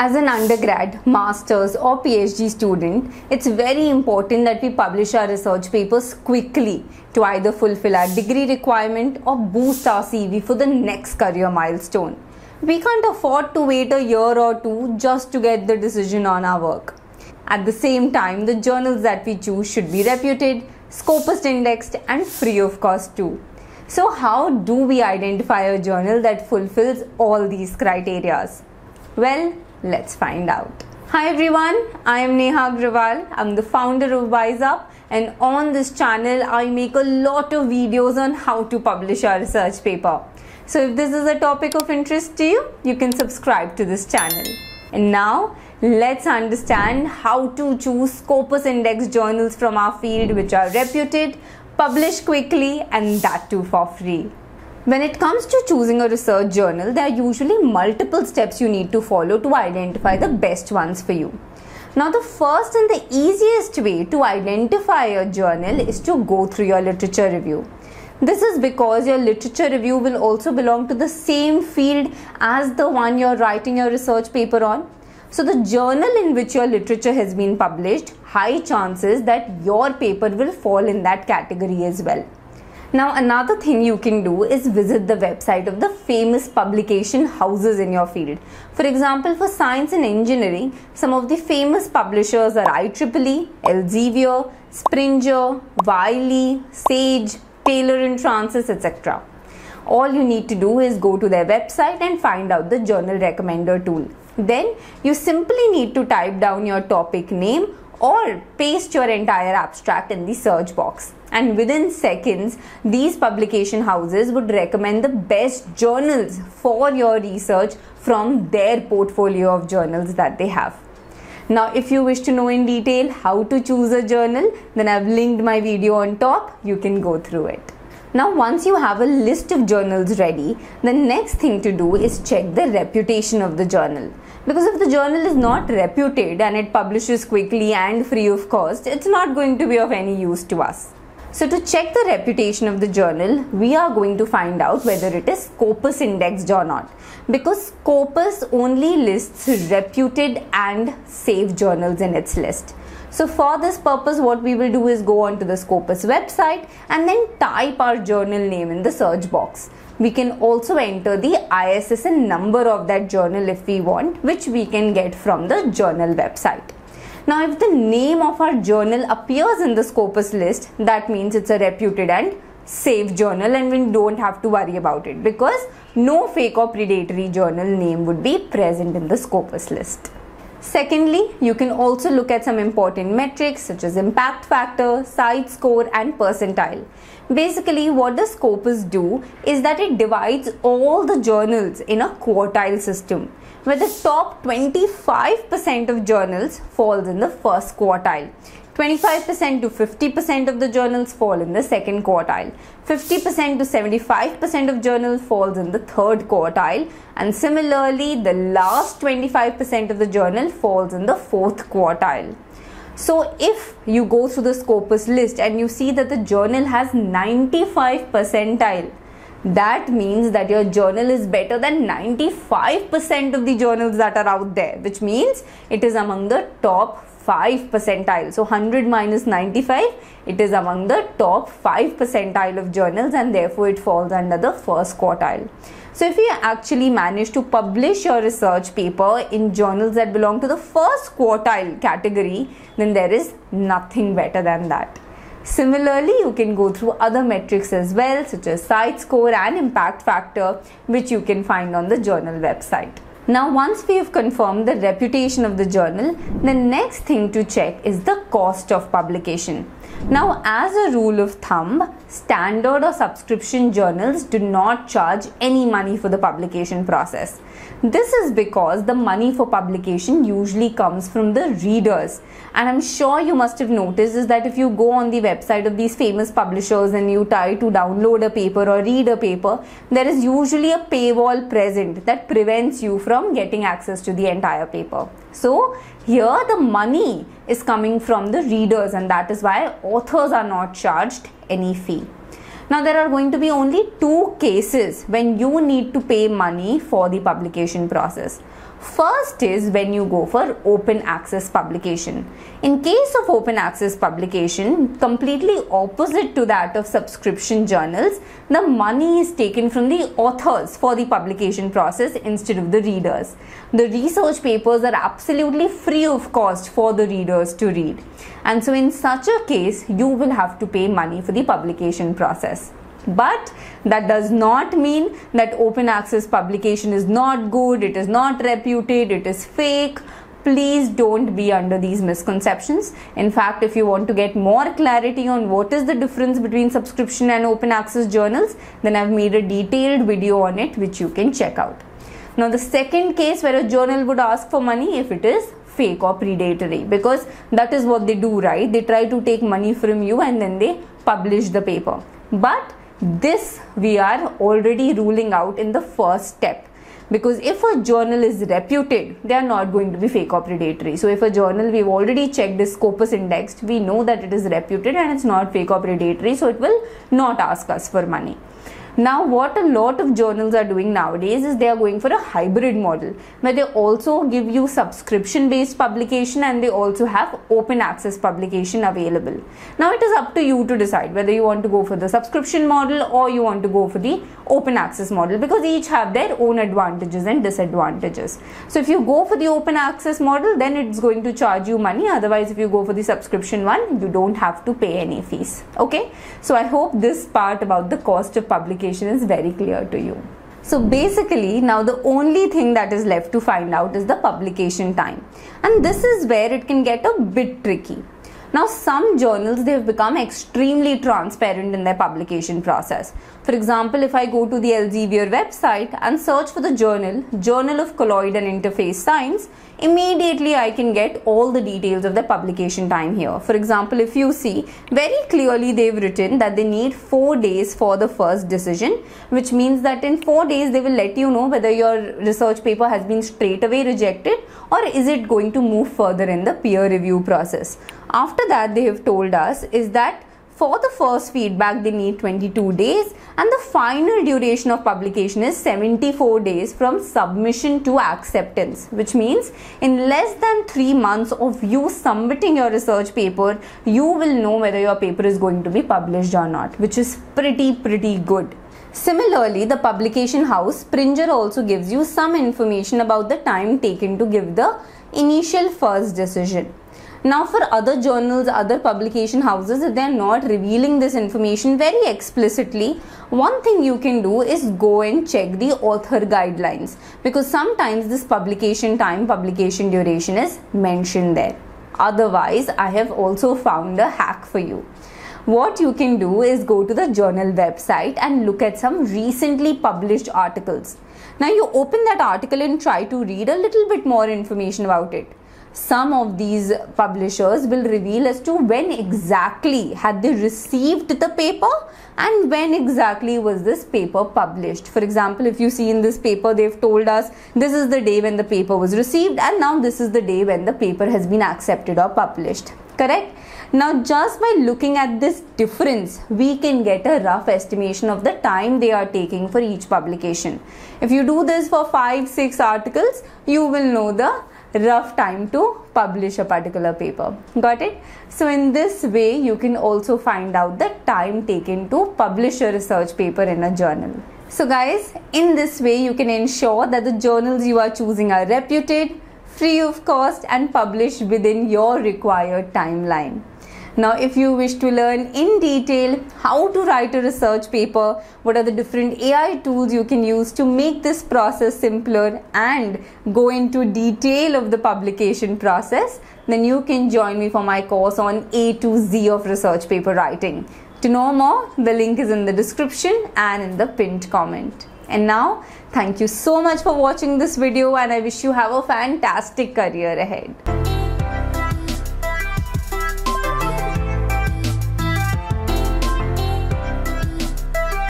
As an undergrad, master's, or PhD student, it's very important that we publish our research papers quickly to either fulfill our degree requirement or boost our CV for the next career milestone. We can't afford to wait a year or two just to get the decision on our work. At the same time, the journals that we choose should be reputed, Scopus indexed, and free of cost too. So, how do we identify a journal that fulfills all these criteria? Well, Let's find out. Hi everyone, I am Neha Agrawal. I'm the founder of WiseUp and on this channel I make a lot of videos on how to publish our research paper. So if this is a topic of interest to you, you can subscribe to this channel. And now let's understand how to choose Scopus Index journals from our field which are reputed, published quickly and that too for free. When it comes to choosing a research journal, there are usually multiple steps you need to follow to identify the best ones for you. Now, the first and the easiest way to identify a journal is to go through your literature review. This is because your literature review will also belong to the same field as the one you're writing your research paper on. So, the journal in which your literature has been published, high chances that your paper will fall in that category as well. Now, another thing you can do is visit the website of the famous publication houses in your field. For example, for science and engineering, some of the famous publishers are IEEE, Elsevier, Springer, Wiley, Sage, Taylor and Francis, etc. All you need to do is go to their website and find out the journal recommender tool. Then you simply need to type down your topic name or paste your entire abstract in the search box and within seconds these publication houses would recommend the best journals for your research from their portfolio of journals that they have. Now if you wish to know in detail how to choose a journal then i've linked my video on top. You can go through it. Now once you have a list of journals ready the next thing to do is check the reputation of the journal. Because if the journal is not reputed and it publishes quickly and free of cost it's not going to be of any use to us so to check the reputation of the journal, we are going to find out whether it is Scopus indexed or not. Because Scopus only lists reputed and safe journals in its list. So for this purpose, what we will do is go onto the Scopus website and then type our journal name in the search box. We can also enter the ISSN number of that journal if we want, which we can get from the journal website. Now, if the name of our journal appears in the Scopus list, that means it's a reputed and safe journal and we don't have to worry about it because no fake or predatory journal name would be present in the Scopus list. Secondly, you can also look at some important metrics such as impact factor, CiteScore and percentile. Basically, what the Scopus do is that it divides all the journals in a quartile system where the top 25% of journals falls in the first quartile. 25% to 50% of the journals fall in the second quartile. 50% to 75% of journals falls in the third quartile. And similarly, the last 25% of the journal falls in the fourth quartile. So if you go through the Scopus list and you see that the journal has 95 percentile, that means that your journal is better than 95% of the journals that are out there, which means it is among the top 5 percentile. So 100 minus 95, it is among the top 5 percentile of journals and therefore it falls under the first quartile. So if you actually manage to publish your research paper in journals that belong to the first quartile category, then there is nothing better than that. Similarly, you can go through other metrics as well, such as CiteScore and impact factor, which you can find on the journal website. Now, once we have confirmed the reputation of the journal, the next thing to check is the cost of publication. Now, as a rule of thumb, standard or subscription journals do not charge any money for the publication process. This is because the money for publication usually comes from the readers. And I'm sure you must have noticed is that if you go on the website of these famous publishers and you try to download a paper or read a paper, there is usually a paywall present that prevents you from getting access to the entire paper. So here the money is coming from the readers and that is why authors are not charged any fee. Now there are going to be only two cases when you need to pay money for the publication process. First is when you go for open access publication. In case of open access publication, completely opposite to that of subscription journals, the money is taken from the authors for the publication process instead of the readers. The research papers are absolutely free of cost for the readers to read. And so in such a case, you will have to pay money for the publication process but that does not mean that open access publication is not good it is not reputed it is fake. Please don't be under these misconceptions. In fact if you want to get more clarity on what is the difference between subscription and open access journals then i've made a detailed video on it which you can check out. Now the second case where a journal would ask for money if it is fake or predatory because that is what they do right? They try to take money from you and then they publish the paper. But this we are already ruling out in the first step. Because if a journal is reputed they are not going to be fake or predatory so if a journal we've already checked is scopus indexed we know that it is reputed and it's not fake or predatory so it will not ask us for money now, what a lot of journals are doing nowadays is they are going for a hybrid model where they also give you subscription based publication and they also have open access publication available. Now, it is up to you to decide whether you want to go for the subscription model or you want to go for the open access model because each have their own advantages and disadvantages. So, if you go for the open access model, then it's going to charge you money. Otherwise, if you go for the subscription one, you don't have to pay any fees. Okay, so I hope this part about the cost of publication is very clear to you. So basically now the only thing that is left to find out is the publication time and this is where it can get a bit tricky. Now some journals they have become extremely transparent in their publication process. For example, if I go to the Elsevier website and search for the journal, Journal of Colloid and Interface Science, immediately I can get all the details of the publication time here. For example, if you see, very clearly they've written that they need 4 days for the first decision, which means that in 4 days they will let you know whether your research paper has been straight away rejected or is it going to move further in the peer review process. After that, they have told us is that for the first feedback, they need 22 days, and the final duration of publication is 74 days from submission to acceptance, which means in less than three months of you submitting your research paper, you will know whether your paper is going to be published or not, which is pretty, pretty good. Similarly, the publication house Springer also gives you some information about the time taken to give the initial first decision. Now, for other journals, other publication houses, if they are not revealing this information very explicitly, one thing you can do is go and check the author guidelines because sometimes this publication time, publication duration is mentioned there. Otherwise, I have also found a hack for you. What you can do is go to the journal website and look at some recently published articles. Now, you open that article and try to read a little bit more information about it some of these publishers will reveal as to when exactly had they received the paper and when exactly was this paper published. For example, if you see in this paper, they've told us this is the day when the paper was received and now this is the day when the paper has been accepted or published. Correct? Now, just by looking at this difference, we can get a rough estimation of the time they are taking for each publication. If you do this for 5-6 articles, you will know the rough time to publish a particular paper. Got it? So in this way, you can also find out the time taken to publish a research paper in a journal. So guys, in this way, you can ensure that the journals you are choosing are reputed, free of cost and published within your required timeline. Now, if you wish to learn in detail how to write a research paper, what are the different AI tools you can use to make this process simpler and go into detail of the publication process, then you can join me for my course on A to Z of research paper writing. To know more, the link is in the description and in the pinned comment. And now, thank you so much for watching this video and I wish you have a fantastic career ahead.